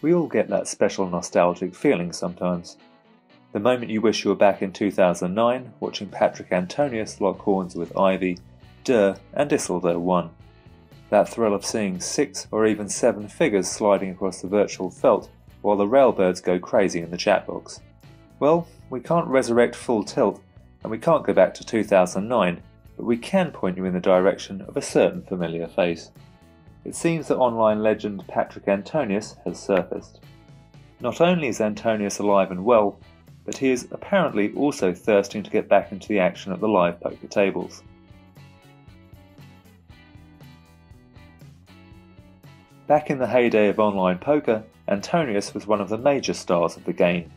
We all get that special nostalgic feeling sometimes. The moment you wish you were back in 2009, watching Patrik Antonius lock horns with Ivey, durrrr, and Isildur 1. That thrill of seeing six or even seven figures sliding across the virtual felt while the railbirds go crazy in the chat box. Well, we can't resurrect full tilt, and we can't go back to 2009, but we can point you in the direction of a certain familiar face. It seems that online legend Patrik Antonius has surfaced. Not only is Antonius alive and well, but he is apparently also thirsting to get back into the action at the live poker tables. Back in the heyday of online poker, Antonius was one of the major stars of the game.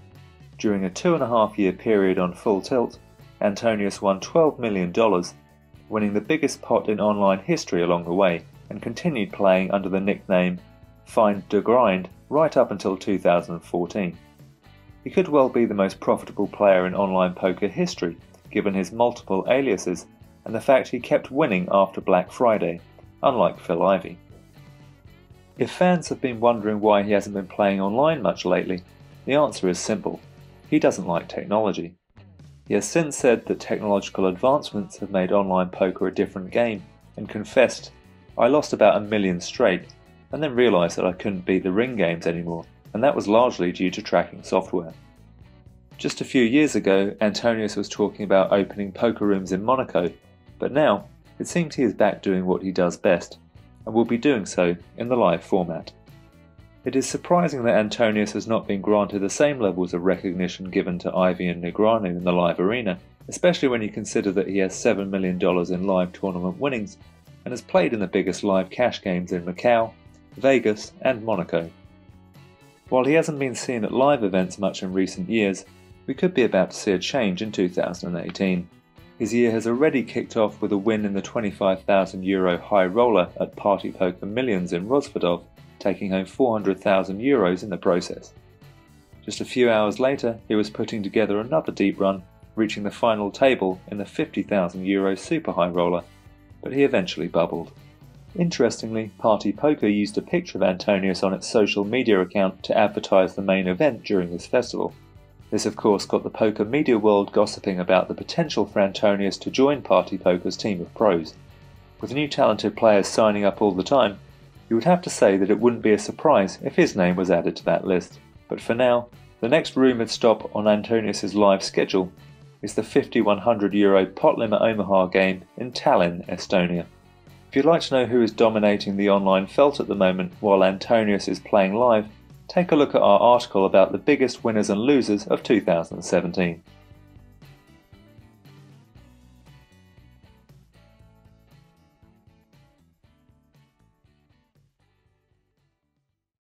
During a two and a half year period on Full Tilt, Antonius won $12 million, winning the biggest pot in online history along the way, and continued playing under the nickname FinddaGrind right up until 2014. He could well be the most profitable player in online poker history, given his multiple aliases and the fact he kept winning after Black Friday, unlike Phil Ivey. If fans have been wondering why he hasn't been playing online much lately, the answer is simple. He doesn't like technology. He has since said that technological advancements have made online poker a different game and confessed, I lost about a million straight and then realised that I couldn't beat the ring games anymore, and that was largely due to tracking software. Just a few years ago, Antonius was talking about opening poker rooms in Monaco, but now it seems he is back doing what he does best and will be doing so in the live format. It is surprising that Antonius has not been granted the same levels of recognition given to Ivey and Negreanu in the live arena, especially when you consider that he has $7 million in live tournament winnings and has played in the biggest live cash games in Macau, Vegas, and Monaco. While he hasn't been seen at live events much in recent years, we could be about to see a change in 2018. His year has already kicked off with a win in the 25,000 euro high roller at Party Poker Millions in Rozvadov, taking home 400,000 euros in the process. Just a few hours later, he was putting together another deep run, reaching the final table in the 50,000 euro super high roller, but he eventually bubbled. Interestingly, Party Poker used a picture of Antonius on its social media account to advertise the main event during this festival. This, of course, got the poker media world gossiping about the potential for Antonius to join Party Poker's team of pros. With new talented players signing up all the time, you would have to say that it wouldn't be a surprise if his name was added to that list. But for now, the next rumoured stop on Antonius's live schedule is the 5100 euro pot limit Omaha game in Tallinn, Estonia. If you'd like to know who is dominating the online felt at the moment while Antonius is playing live, take a look at our article about the biggest winners and losers of 2017.